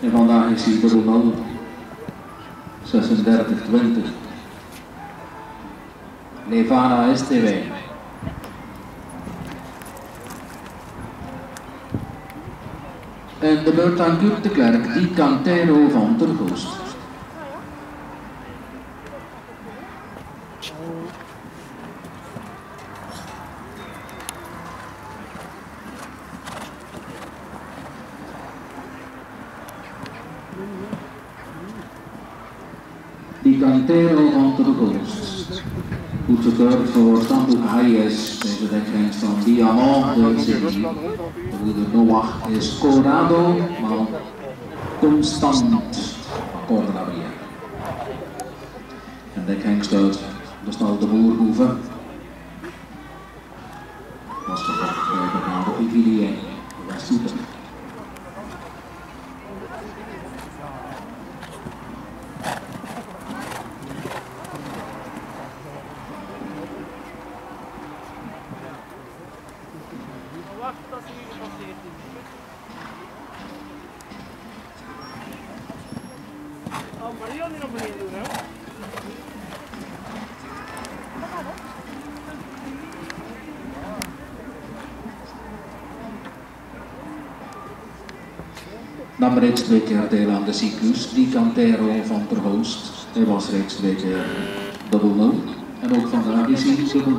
En vandaag is hij dubbel 0. 36-20. Levana STW. En de beurt aan Kurt de Klerk, die Cantero van der Cantero van Goost. Goed gekeurd voor Stamboek Hayes, deze dekgrens van Diamant de City. De broeder Noach is Corrado, maar Constant van Cordova En dekhengst uit de stal de Boerhoeve. Was gevolgd bij de Ivilien. Dat was super. Wacht tot ze hier gepasseerd is. Oh, maar die naar beneden doen, hè? Nam reeds twee keer deel aan de cyclus, die Cantero van der Hoost. Hij was reeds twee keer dubbel 0. En ook vandaag is hij dubbel